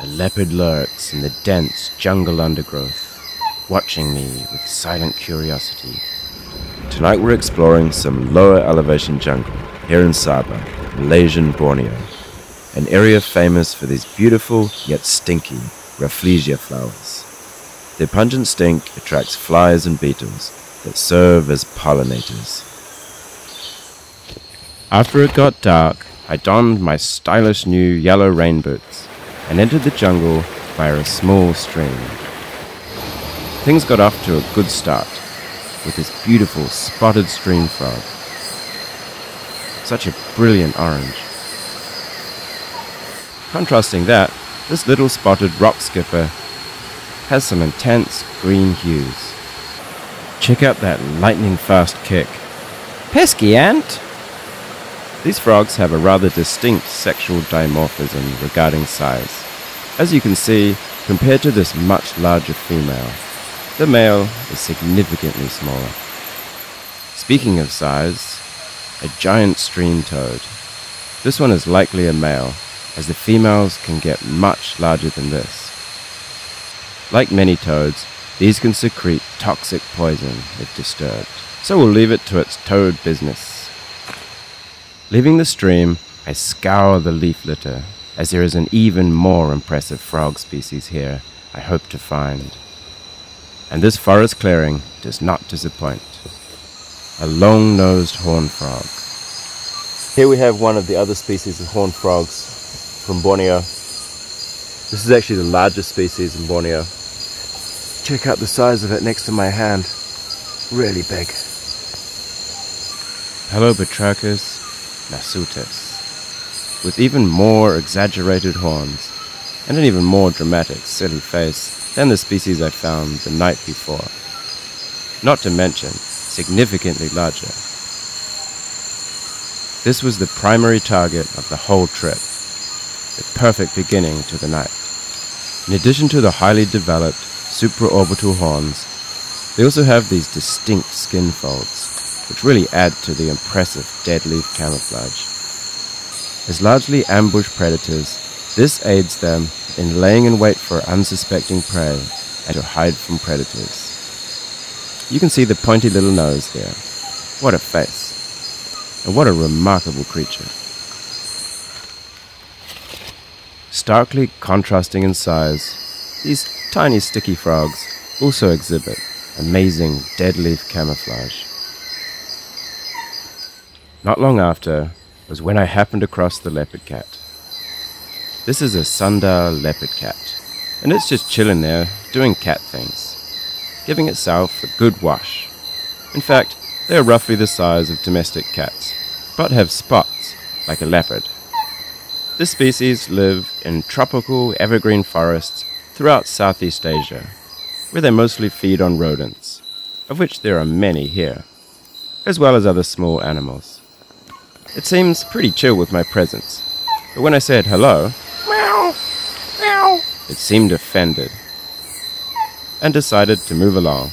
The leopard lurks in the dense jungle undergrowth, watching me with silent curiosity. Tonight we're exploring some lower elevation jungle here in Sabah, Malaysian Borneo, an area famous for these beautiful yet stinky Rafflesia flowers. Their pungent stink attracts flies and beetles that serve as pollinators. After it got dark, I donned my stylish new yellow rain boots and entered the jungle via a small stream. Things got off to a good start with this beautiful spotted stream frog. Such a brilliant orange. Contrasting that, this little spotted rock skipper has some intense green hues. Check out that lightning fast kick. Pesky ant! These frogs have a rather distinct sexual dimorphism regarding size. As you can see, compared to this much larger female, the male is significantly smaller. Speaking of size, a giant stream toad. This one is likely a male, as the females can get much larger than this. Like many toads, these can secrete toxic poison if disturbed, so we'll leave it to its toad business. Leaving the stream, I scour the leaf litter, as there is an even more impressive frog species here I hope to find. And this forest clearing does not disappoint. A long-nosed horn frog. Here we have one of the other species of horn frogs from Borneo. This is actually the largest species in Borneo. Check out the size of it next to my hand. Really big. Pelobatrachus nasutus, with even more exaggerated horns and an even more dramatic, silly face than the species I found the night before. Not to mention, significantly larger. This was the primary target of the whole trip, the perfect beginning to the night. In addition to the highly developed supraorbital horns, they also have these distinct skin folds which really add to the impressive dead leaf camouflage. As largely ambush predators, this aids them in laying in wait for unsuspecting prey and to hide from predators. You can see the pointy little nose there. What a face. And what a remarkable creature. Starkly contrasting in size, these tiny sticky frogs also exhibit amazing dead leaf camouflage. Not long after was when I happened across the leopard cat. This is a Sunda leopard cat, and it's just chilling there doing cat things, giving itself a good wash. In fact, they are roughly the size of domestic cats, but have spots like a leopard. This species live in tropical evergreen forests throughout Southeast Asia, where they mostly feed on rodents, of which there are many here, as well as other small animals. It seems pretty chill with my presence. But when I said hello, meow, meow, it seemed offended and decided to move along.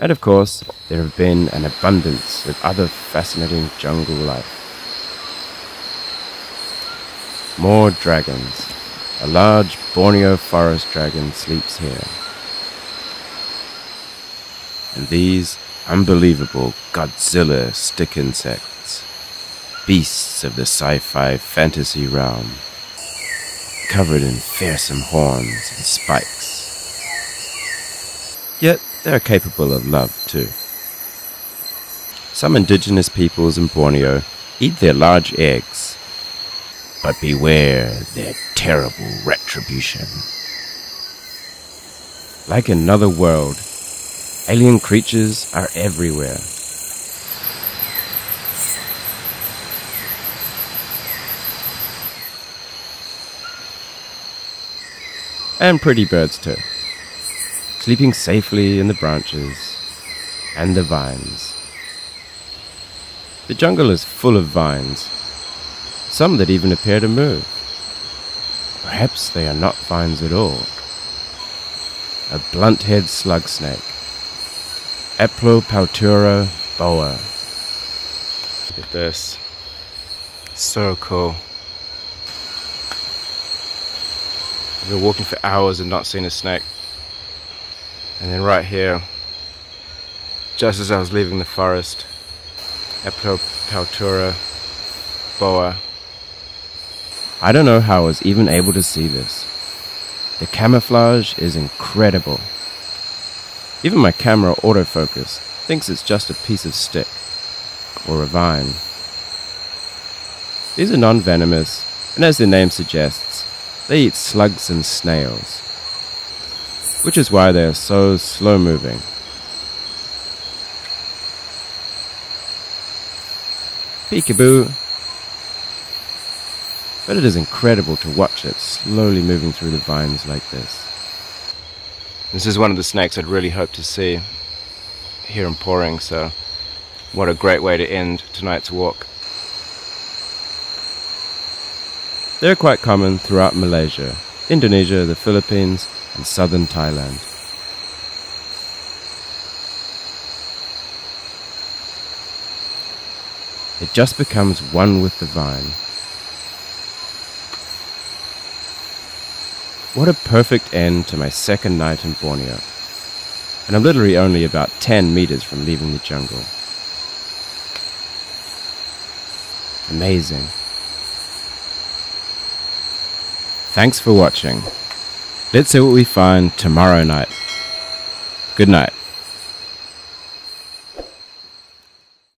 And of course, there have been an abundance of other fascinating jungle life. More dragons. A large Borneo forest dragon sleeps here. And these unbelievable Godzilla stick insects, beasts of the sci fi fantasy realm, covered in fearsome horns and spikes. Yet they are capable of love too. Some indigenous peoples in Borneo eat their large eggs, but beware their terrible retribution. Like another world, Alien creatures are everywhere. And pretty birds too, sleeping safely in the branches and the vines. The jungle is full of vines, some that even appear to move. Perhaps they are not vines at all. A blunt head slug snake Aplopeltura boa. Look at this. So cool. I've been walking for hours and not seen a snake. And then right here, just as I was leaving the forest, Aplopeltura boa. I don't know how I was even able to see this. The camouflage is incredible. Even my camera autofocus thinks it's just a piece of stick or a vine. These are non venomous, and as their name suggests, they eat slugs and snails, which is why they are so slow moving. Peekaboo! But it is incredible to watch it slowly moving through the vines like this. This is one of the snakes I'd really hoped to see here in Poring, so what a great way to end tonight's walk. They're quite common throughout Malaysia, Indonesia, the Philippines, and southern Thailand. It just becomes one with the vine. What a perfect end to my second night in Borneo. And I'm literally only about 10 meters from leaving the jungle. Amazing. Thanks for watching. Let's see what we find tomorrow night. Good night.